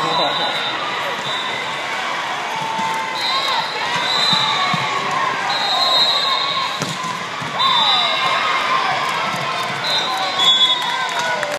好好好。